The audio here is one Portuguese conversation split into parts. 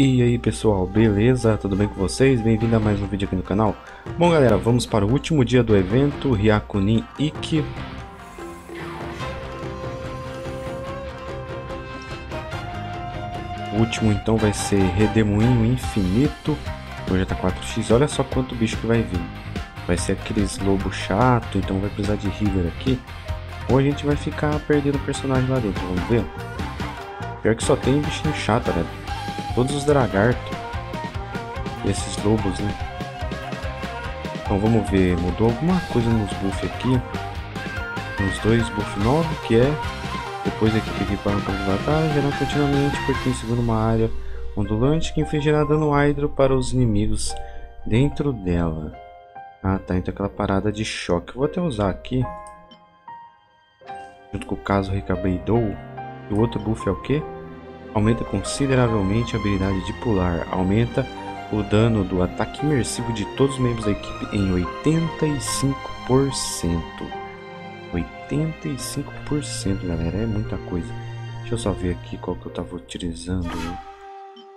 E aí pessoal, beleza? Tudo bem com vocês? Bem-vindo a mais um vídeo aqui no canal. Bom galera, vamos para o último dia do evento, Hyakunin Ikki. O último então vai ser Redemoinho Infinito, hoje tá 4x, olha só quanto bicho que vai vir. Vai ser aqueles lobo chato, então vai precisar de healer aqui. Ou a gente vai ficar perdendo personagem lá dentro, vamos ver? Pior que só tem bichinho chato, né? Todos os dragartos. Esses lobos, né? Então vamos ver, mudou alguma coisa nos buffs aqui. Nos dois buff novos, que é depois da equipe equipar um campo de batalha, gerar continuamente pertence numa área ondulante que infligirá dano hydro para os inimigos dentro dela. Ah tá, então aquela parada de choque. vou até usar aqui. Junto com o caso Recabeidou. E o outro buff é o que? Aumenta consideravelmente a habilidade de pular. Aumenta o dano do ataque imersivo de todos os membros da equipe em 85%. 85%, galera. É muita coisa. Deixa eu só ver aqui qual que eu estava utilizando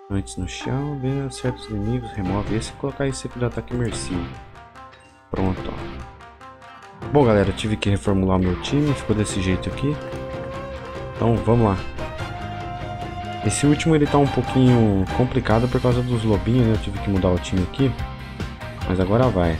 antes no chão. Ver certos inimigos. Remove esse e colocar esse aqui do ataque imersivo. Pronto, ó. Bom, galera, tive que reformular meu time. Ficou desse jeito aqui. Então, vamos lá. Esse último ele tá um pouquinho complicado por causa dos lobinhos, né? Eu tive que mudar o time aqui. Mas agora vai.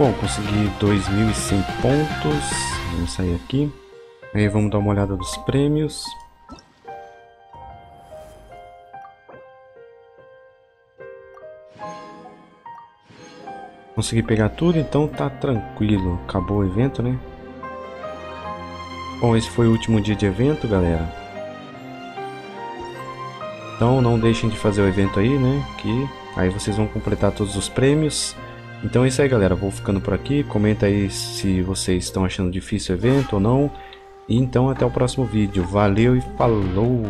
Bom, consegui 2.100 pontos. Vamos sair aqui. Aí vamos dar uma olhada dos prêmios. Consegui pegar tudo, então tá tranquilo. Acabou o evento, né? Bom, esse foi o último dia de evento, galera. Então não deixem de fazer o evento aí, né? Que aí vocês vão completar todos os prêmios. Então é isso aí, galera. Vou ficando por aqui. Comenta aí se vocês estão achando difícil o evento ou não. E então até o próximo vídeo. Valeu e falou!